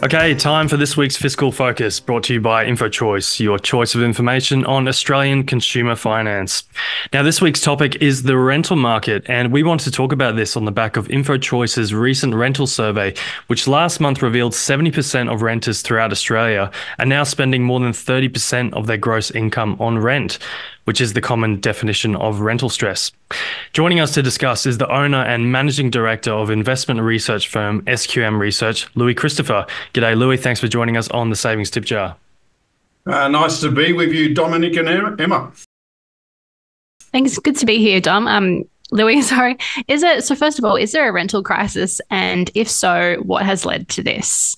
Okay, time for this week's Fiscal Focus, brought to you by InfoChoice, your choice of information on Australian consumer finance. Now, this week's topic is the rental market, and we want to talk about this on the back of InfoChoice's recent rental survey, which last month revealed 70% of renters throughout Australia are now spending more than 30% of their gross income on rent which is the common definition of rental stress. Joining us to discuss is the owner and managing director of investment research firm SQM Research, Louis Christopher. G'day, Louis. Thanks for joining us on the Savings Tip Jar. Uh, nice to be with you, Dominic and Emma. Thanks. Good to be here, Dom. Um, Louis, sorry. Is it so? First of all, is there a rental crisis, and if so, what has led to this?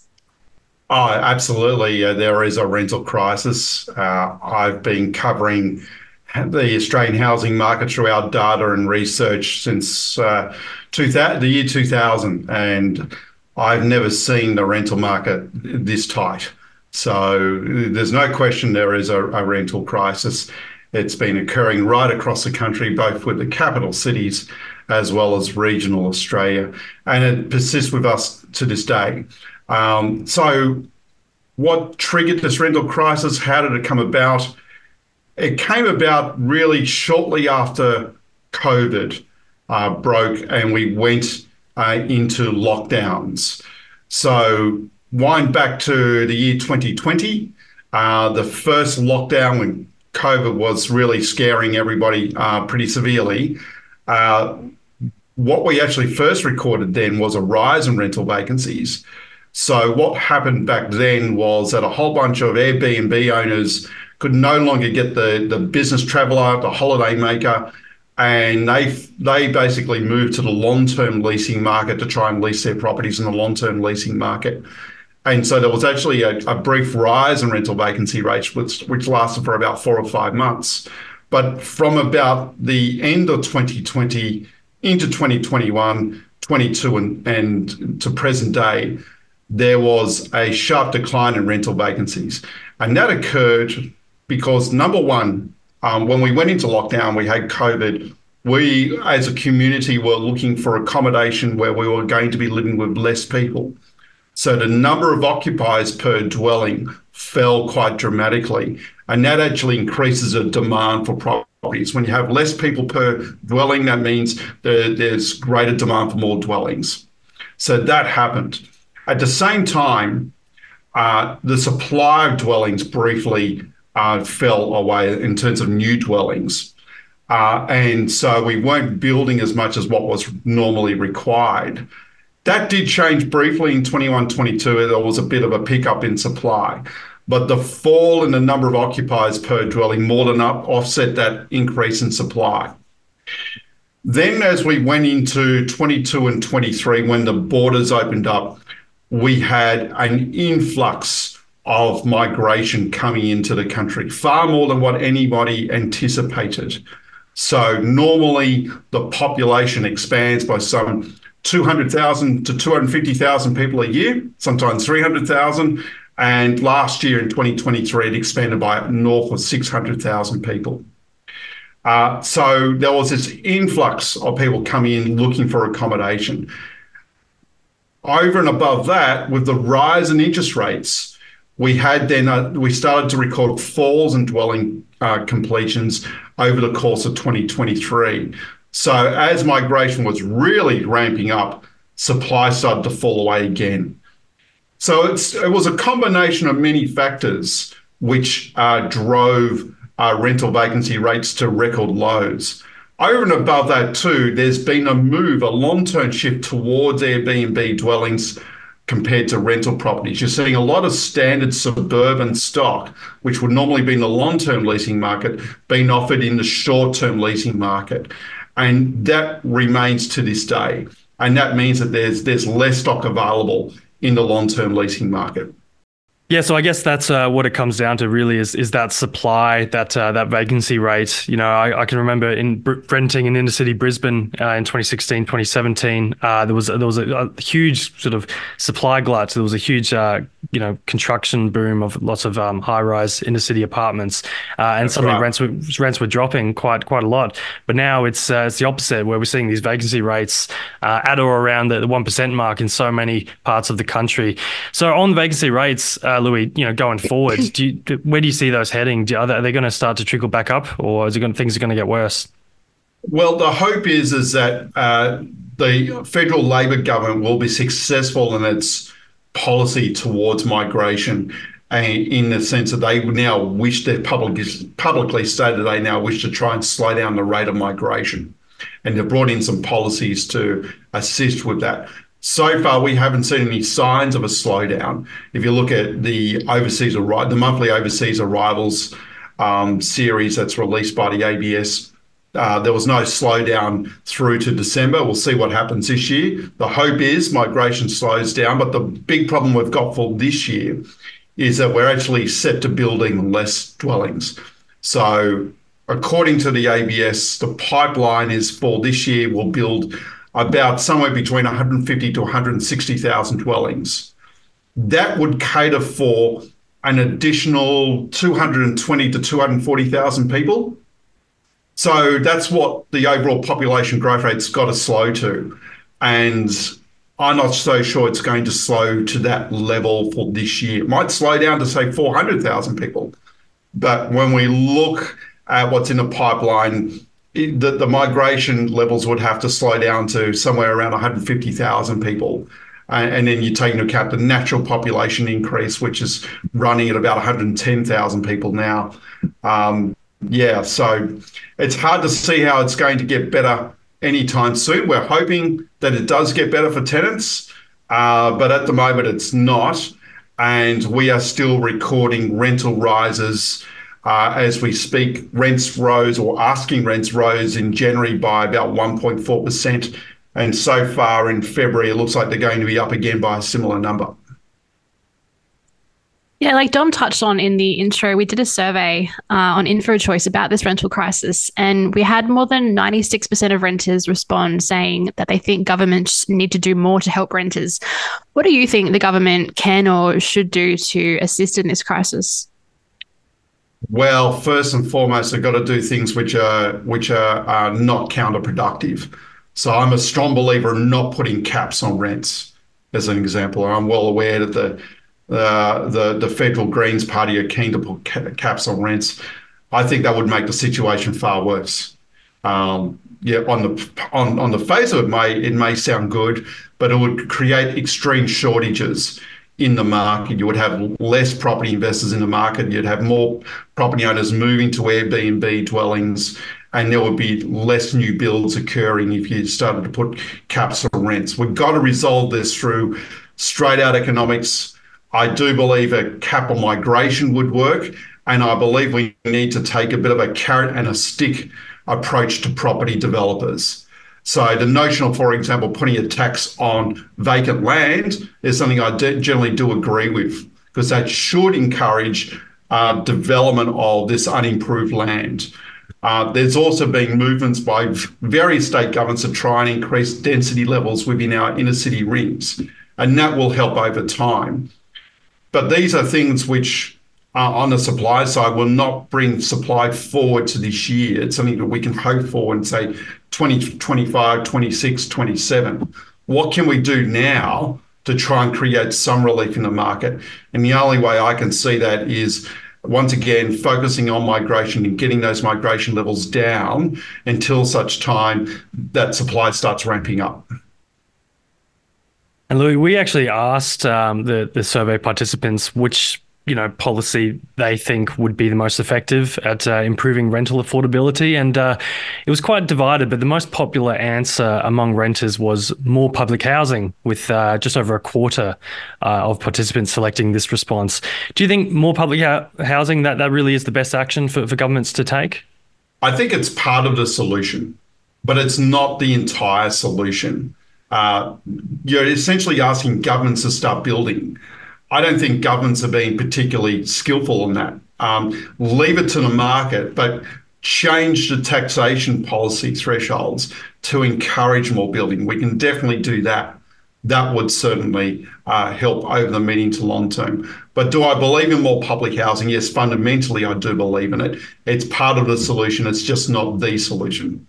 Oh, absolutely. Uh, there is a rental crisis. Uh, I've been covering the Australian housing market through our data and research since uh, 2000, the year 2000, and I've never seen the rental market this tight. So there's no question there is a, a rental crisis. It's been occurring right across the country, both with the capital cities as well as regional Australia, and it persists with us to this day. Um, so, what triggered this rental crisis? How did it come about? It came about really shortly after COVID uh, broke and we went uh, into lockdowns. So, wind back to the year 2020, uh, the first lockdown when COVID was really scaring everybody uh, pretty severely. Uh, what we actually first recorded then was a rise in rental vacancies. So, what happened back then was that a whole bunch of Airbnb owners could no longer get the, the business traveller, the holiday maker, and they they basically moved to the long term leasing market to try and lease their properties in the long term leasing market. And so there was actually a, a, brief rise in rental vacancy rates, which, which lasted for about four or five months. But from about the end of 2020 into 2021, 22, and, and to present day, there was a sharp decline in rental vacancies. And that occurred because number one, um, when we went into lockdown, we had COVID. We, as a community, were looking for accommodation where we were going to be living with less people. So the number of occupiers per dwelling fell quite dramatically. And that actually increases the demand for properties. When you have less people per dwelling, that means there, there's greater demand for more dwellings. So that happened. At the same time, uh, the supply of dwellings briefly uh, fell away in terms of new dwellings. Uh, and so we weren't building as much as what was normally required. That did change briefly in 21 22. There was a bit of a pickup in supply. But the fall in the number of occupiers per dwelling more than up offset that increase in supply. Then, as we went into 22 and 23, when the borders opened up, we had an influx of migration coming into the country, far more than what anybody anticipated. So normally the population expands by some 200,000 to 250,000 people a year, sometimes 300,000. And last year in 2023, it expanded by north of 600,000 people. Uh, so there was this influx of people coming in looking for accommodation. Over and above that, with the rise in interest rates, we had then uh, we started to record falls in dwelling uh, completions over the course of 2023. So as migration was really ramping up, supply started to fall away again. So it was a combination of many factors which uh, drove uh, rental vacancy rates to record lows. Over and above that, too, there's been a move, a long term shift towards Airbnb dwellings compared to rental properties. You're seeing a lot of standard suburban stock, which would normally be in the long term leasing market, being offered in the short term leasing market. And that remains to this day. And that means that there's, there's less stock available in the long term leasing market. Yeah, so I guess that's uh, what it comes down to. Really, is is that supply, that uh, that vacancy rate. You know, I, I can remember in renting in inner city Brisbane uh, in 2016, 2017, uh, there was there was a, a, huge sort of supply glut. There was a huge uh, you know construction boom of lots of um, high rise inner city apartments, uh, and that's suddenly right. rents were rents were dropping quite quite a lot. But now it's it's the opposite, where we're seeing these vacancy rates at or around the one percent mark in so many parts of the country. So on vacancy rates. Louis, you know, going forward, do you, where do you see those heading? Do, are, they, they going to start to trickle back up, or is it going, things are going to get worse? Well, the hope is is that uh, the federal Labor government will be successful in its policy towards migration, and in the sense that they now wish they publicly publicly stated they now wish to try and slow down the rate of migration, and they've brought in some policies to assist with that. So far, we haven't seen any signs of a slowdown. If you look at the overseas the monthly overseas arrivals um, series that's released by the ABS, uh, there was no slowdown through to December. We'll see what happens this year. The hope is migration slows down, but the big problem we've got for this year is that we're actually set to building less dwellings. So, according to the ABS, the pipeline is for this year, we'll build about somewhere between 150 to 160,000 dwellings. That would cater for an additional 220 to 240,000 people. So that's what the overall population growth rate's got to slow to. And I'm not so sure it's going to slow to that level for this year. It might slow down to, say, 400,000 people. But when we look at what's in the pipeline, the, the migration levels would have to slow down to somewhere around 150,000 people. And, and then you take into account the natural population increase, which is running at about 110,000 people now. Um, yeah, so it's hard to see how it's going to get better anytime soon. We're hoping that it does get better for tenants, uh, but at the moment it's not. And we are still recording rental rises uh, as we speak, rents rose or asking rents rose in January by about 1.4%. And so far in February, it looks like they're going to be up again by a similar number. Yeah, like Dom touched on in the intro, we did a survey uh, on InfoChoice about this rental crisis, and we had more than 96% of renters respond saying that they think governments need to do more to help renters. What do you think the government can or should do to assist in this crisis? Well, first and foremost, they've got to do things which are which are, are not counterproductive. So I'm a strong believer in not putting caps on rents, as an example. I'm well aware that the uh, the the federal Greens Party are keen to put caps on rents. I think that would make the situation far worse. Um, yeah, on the on on the face of it, may it may sound good, but it would create extreme shortages in the market. You would have less property investors in the market. You'd have more property owners moving to Airbnb dwellings, and there would be less new builds occurring if you started to put caps on rents. We've got to resolve this through straight out economics. I do believe a cap on migration would work, and I believe we need to take a bit of a carrot and a stick approach to property developers. So the notion of, for example, putting a tax on vacant land is something I generally do agree with because that should encourage uh, development of this unimproved land. Uh, there's also been movements by various state governments to try and increase density levels within our inner city rings, and that will help over time. But these are things which on the supply side will not bring supply forward to this year. It's something that we can hope for and say 2025, 26, 27. What can we do now to try and create some relief in the market? And the only way I can see that is once again focusing on migration and getting those migration levels down until such time that supply starts ramping up. And Louis, we actually asked um, the the survey participants which you know policy they think would be the most effective at uh, improving rental affordability. And uh, it was quite divided but the most popular answer among renters was more public housing with uh, just over a quarter uh, of participants selecting this response. Do you think more public ha- housing that that really is the best action for, for governments to take? I think it's part of the solution but it's not the entire solution. Uh, you're essentially asking governments to start building I don't think governments are being particularly skillful in that. Um, leave it to the market, but change the taxation policy thresholds to encourage more building. We can definitely do that. That would certainly uh, help over the medium to long term. But do I believe in more public housing? Yes, fundamentally, I do believe in it. It's part of the solution, it's just not the solution.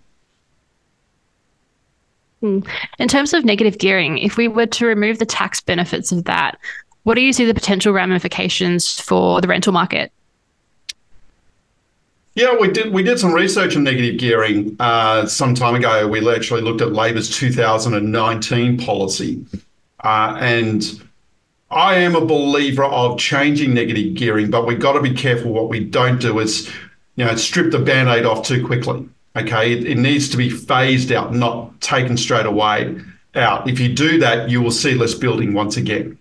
Hmm. In terms of negative gearing, if we were to remove the tax benefits of that, what do you see the potential ramifications for the rental market? Yeah, we did. We did some research on negative gearing uh, some time ago. We actually looked at Labor's 2019 policy, uh, and I am a believer of changing negative gearing, but we've got to be careful. What we don't do is, you know, strip the band-aid off too quickly. Okay, it, it needs to be phased out, not taken straight away out. If you do that, you will see less building once again.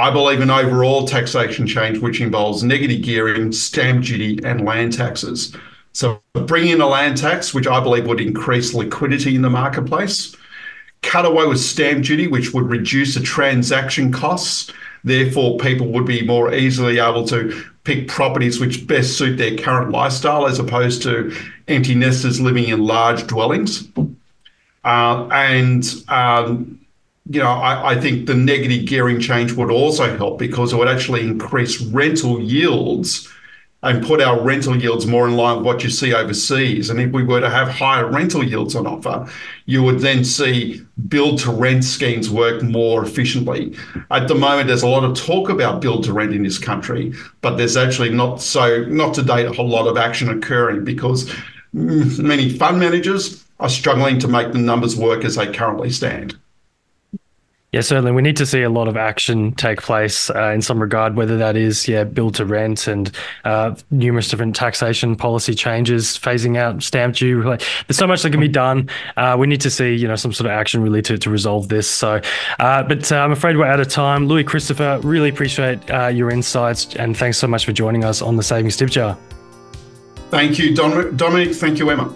I believe in overall taxation change, which involves negative gearing, stamp duty, and land taxes. So bring in a land tax, which I believe would increase liquidity in the marketplace. Cut away with stamp duty, which would reduce the transaction costs. Therefore, people would be more easily able to pick properties which best suit their current lifestyle as opposed to empty nesters living in large dwellings. Uh, and um, you know, I, I, think the negative gearing change would also help because it would actually increase rental yields and put our rental yields more in line with what you see overseas. And if we were to have higher rental yields on offer, you would then see build to rent schemes work more efficiently. At the moment, there's a lot of talk about build to rent in this country, but there's actually not so, not to date, a whole lot of action occurring because many fund managers are struggling to make the numbers work as they currently stand. Yeah, certainly. We need to see a lot of action take place uh, in some regard, whether that is, yeah, build to rent and uh, numerous different taxation policy changes, phasing out stamp duty. There's so much that can be done. Uh, we need to see, you know, some sort of action really to, to resolve this. So, uh, but uh, I'm afraid we're out of time. Louis Christopher, really appreciate uh, your insights and thanks so much for joining us on the Savings Tip Jar. Thank you, Dominic. Thank you, Emma.